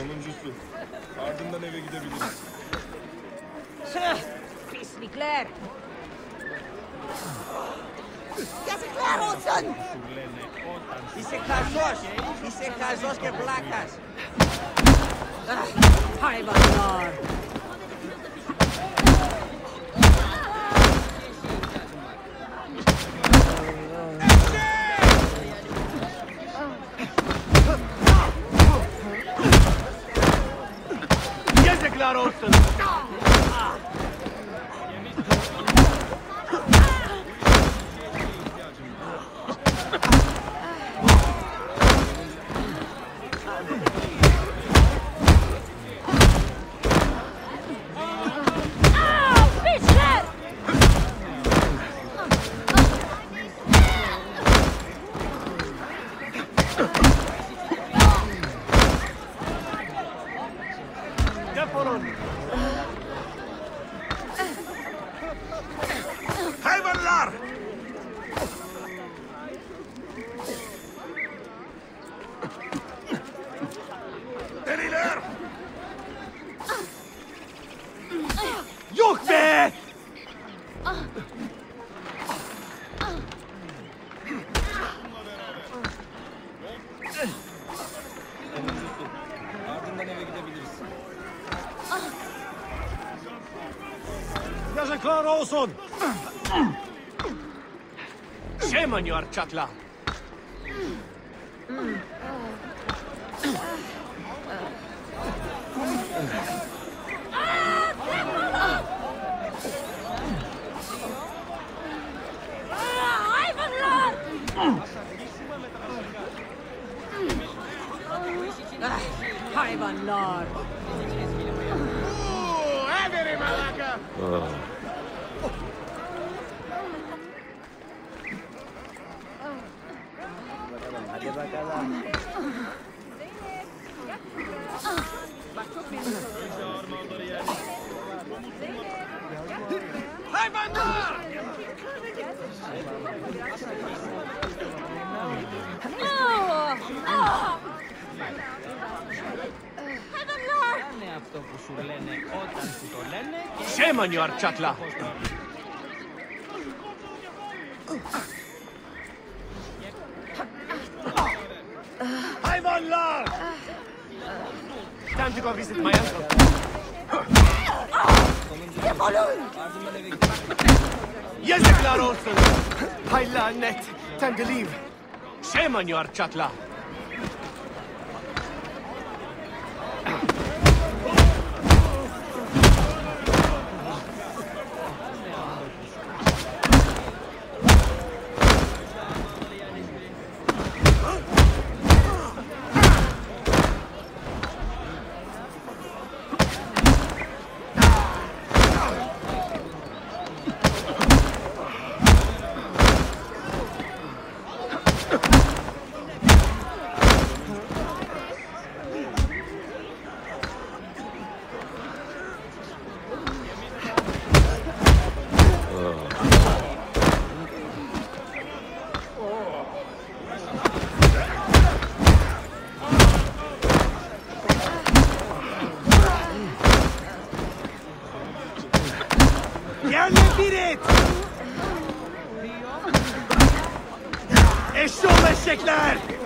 Sonuncusu. Ardından eve gidebiliriz. Pislikler. Yazıklar olsun. Dice kazos. Dice kazos que placas. Ah, hayvanlar. Yazıklar olsun! Ah, Yazıklar olsun! Shame on your çatla! Ah, hayvanlar. Ah, hayvanlar. Hayvanlar! Ah, ah. Hayvanlar. είναι αυτό που σου λένε όταν σου το λένε και Shame on your çatla! Hayvanlar! Time to go visit my uncle. Defolun. Ardından eve gidebiliriz. Yazıklar olsun! Hay lanet! Time to leave! Shame on your çatla! Et! Eşşoğlu eşekler!